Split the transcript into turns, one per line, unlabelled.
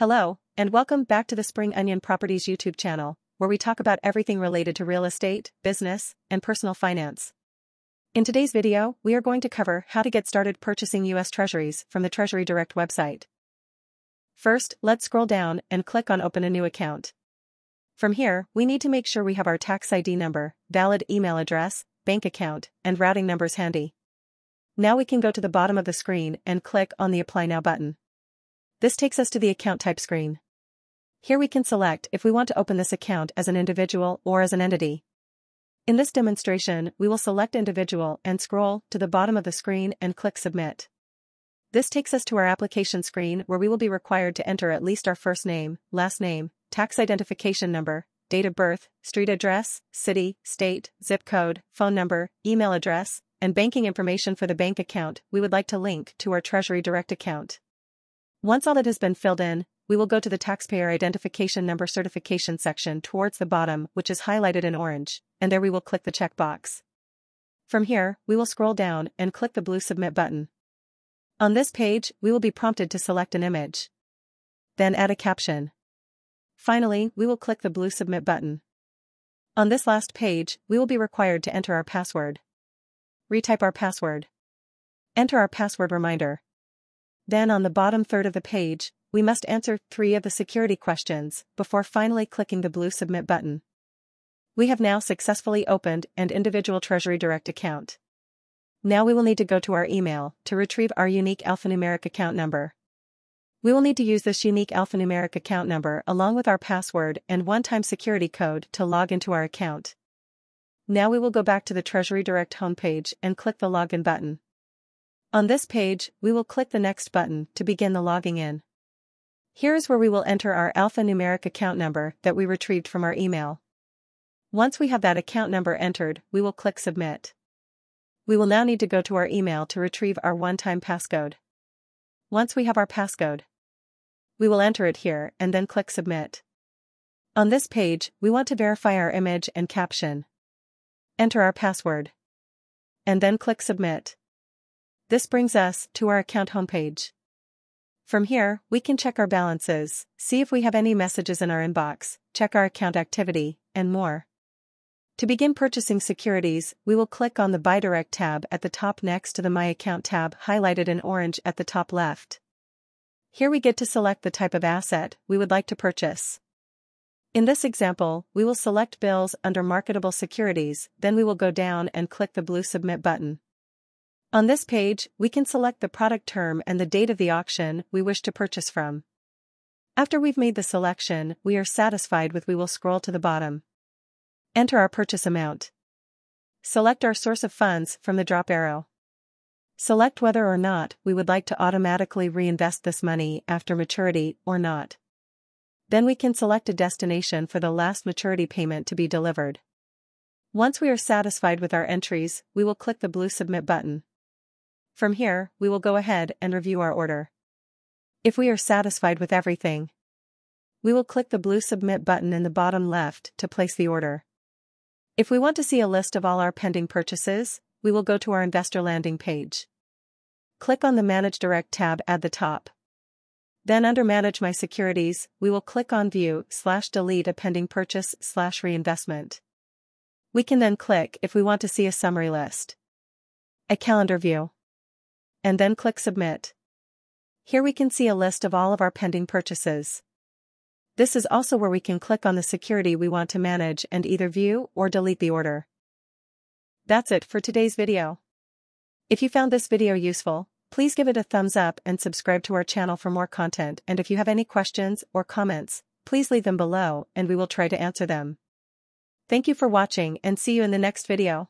Hello, and welcome back to the Spring Onion Properties YouTube channel, where we talk about everything related to real estate, business, and personal finance. In today's video, we are going to cover how to get started purchasing U.S. Treasuries from the Treasury Direct website. First, let's scroll down and click on Open a New Account. From here, we need to make sure we have our tax ID number, valid email address, bank account, and routing numbers handy. Now we can go to the bottom of the screen and click on the Apply Now button. This takes us to the account type screen. Here we can select if we want to open this account as an individual or as an entity. In this demonstration, we will select individual and scroll to the bottom of the screen and click submit. This takes us to our application screen where we will be required to enter at least our first name, last name, tax identification number, date of birth, street address, city, state, zip code, phone number, email address, and banking information for the bank account we would like to link to our Treasury Direct account. Once all that has been filled in, we will go to the Taxpayer Identification Number Certification section towards the bottom which is highlighted in orange, and there we will click the checkbox. From here, we will scroll down and click the blue Submit button. On this page, we will be prompted to select an image. Then add a caption. Finally, we will click the blue Submit button. On this last page, we will be required to enter our password. Retype our password. Enter our password reminder. Then on the bottom third of the page, we must answer three of the security questions before finally clicking the blue Submit button. We have now successfully opened an individual Treasury Direct account. Now we will need to go to our email to retrieve our unique alphanumeric account number. We will need to use this unique alphanumeric account number along with our password and one-time security code to log into our account. Now we will go back to the Treasury Direct homepage and click the Login button. On this page, we will click the Next button to begin the logging in. Here is where we will enter our alphanumeric account number that we retrieved from our email. Once we have that account number entered, we will click Submit. We will now need to go to our email to retrieve our one-time passcode. Once we have our passcode, we will enter it here and then click Submit. On this page, we want to verify our image and caption. Enter our password. And then click Submit. This brings us to our account homepage. From here, we can check our balances, see if we have any messages in our inbox, check our account activity, and more. To begin purchasing securities, we will click on the Buy Direct tab at the top next to the My Account tab highlighted in orange at the top left. Here we get to select the type of asset we would like to purchase. In this example, we will select bills under marketable securities, then we will go down and click the blue Submit button. On this page, we can select the product term and the date of the auction we wish to purchase from. After we've made the selection we are satisfied with we will scroll to the bottom. Enter our purchase amount. Select our source of funds from the drop arrow. Select whether or not we would like to automatically reinvest this money after maturity or not. Then we can select a destination for the last maturity payment to be delivered. Once we are satisfied with our entries, we will click the blue Submit button. From here, we will go ahead and review our order. If we are satisfied with everything, we will click the blue Submit button in the bottom left to place the order. If we want to see a list of all our pending purchases, we will go to our investor landing page. Click on the Manage Direct tab at the top. Then under Manage My Securities, we will click on View slash Delete a pending purchase slash reinvestment. We can then click if we want to see a summary list. A calendar view and then click Submit. Here we can see a list of all of our pending purchases. This is also where we can click on the security we want to manage and either view or delete the order. That's it for today's video. If you found this video useful, please give it a thumbs up and subscribe to our channel for more content and if you have any questions or comments, please leave them below and we will try to answer them. Thank you for watching and see you in the next video.